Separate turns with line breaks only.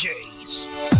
DJs.